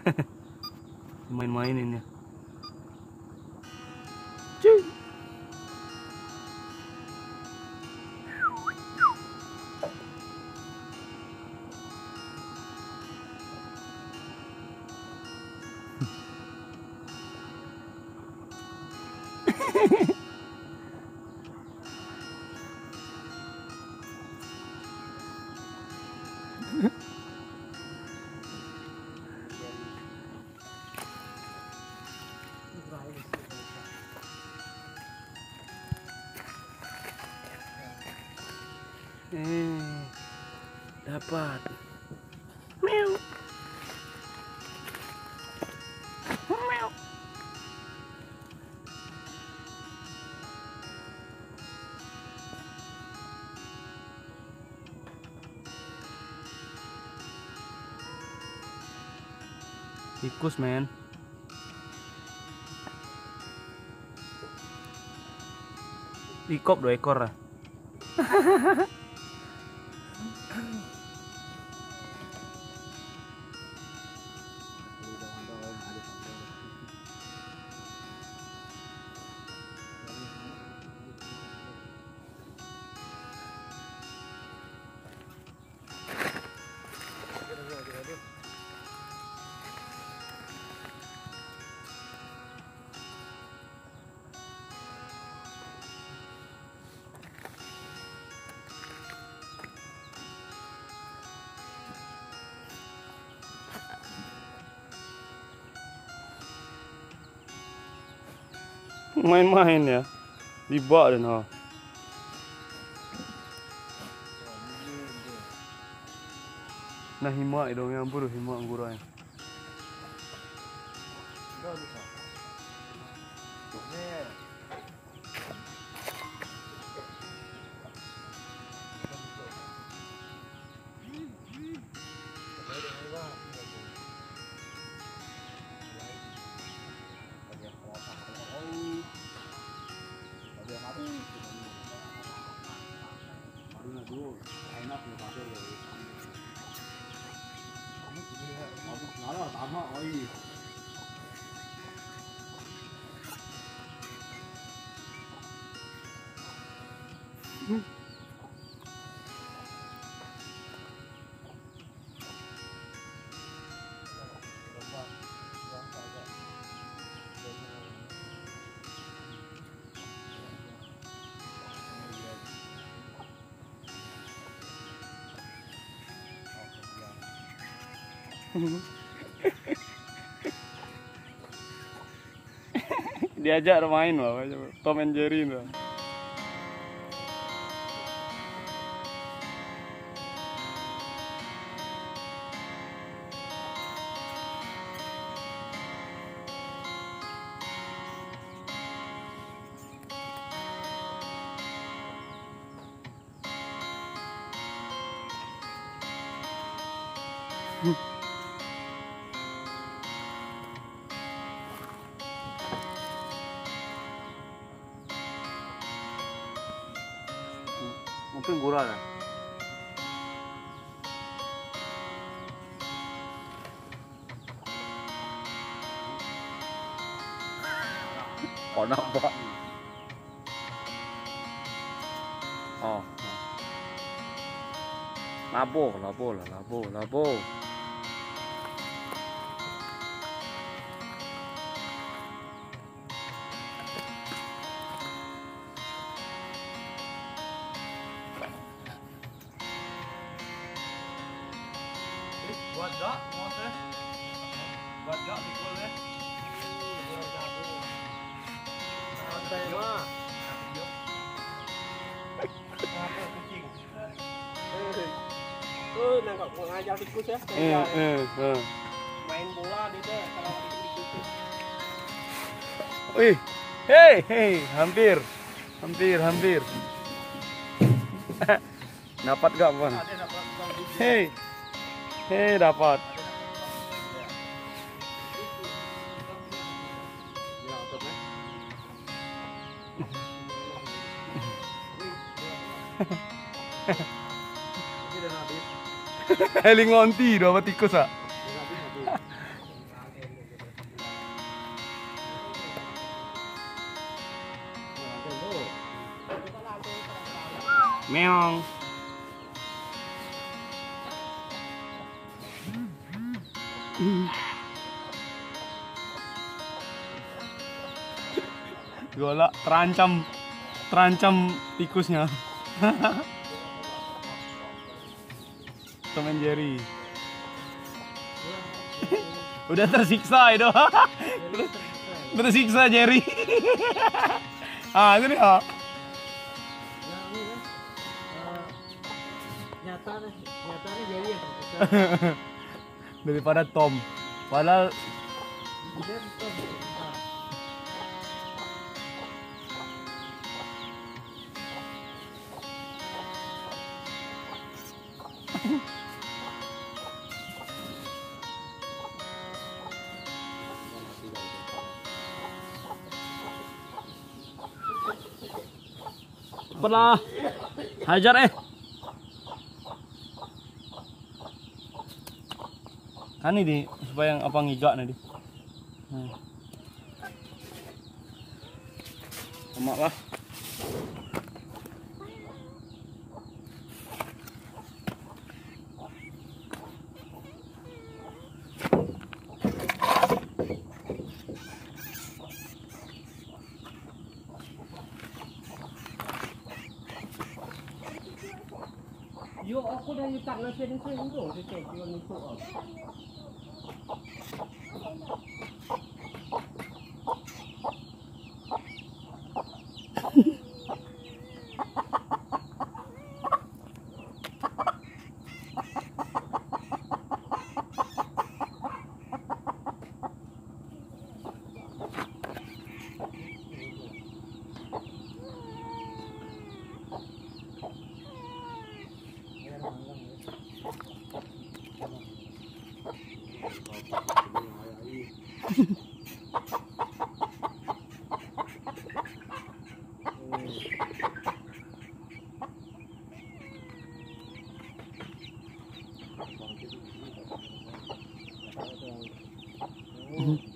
Main-mainin niya. Ching! Mm-hmm. Eh, dapat. Meow. Meow. Tikus men. Ikop dua ekor lah. Main-main ya. Bawah dan ha. Nah himak dong yang buru himak 不用挨那火房这个。拿拿了拿上，哎呦！Diajak main lah, Tom and Jerry tuh. Mungkin gurau lah. Có nampak. Oh. Labo, labo lah, labo, labo. Buat gak, mau teh? Buat gak pikul deh. Santai mah. kucing. Eh, nangkap ngajar tikus ya. Eh, eh, eh. Main bola dia deh kalau tikus. Wih, hei, hei, hampir, hampir, hampir. dapat gak, Bang? Hei, Hei dapat. Heling lonti dua tikus ah. Meong. Gola terancam terancam tikusnya. Tom Jerry. Udah tersiksa itu. tersiksa Jerry. ah, itu dia. nyata nih nyata nih jadi yang terpisah Daripada Tom. Padahal Cepatlah. Hajar eh. Kan ini supaya apa ngigak nanti. Nah. Lah. đây tặng nó trên trên cũng đổ thì kể cho nó phụ ở Mm-hmm.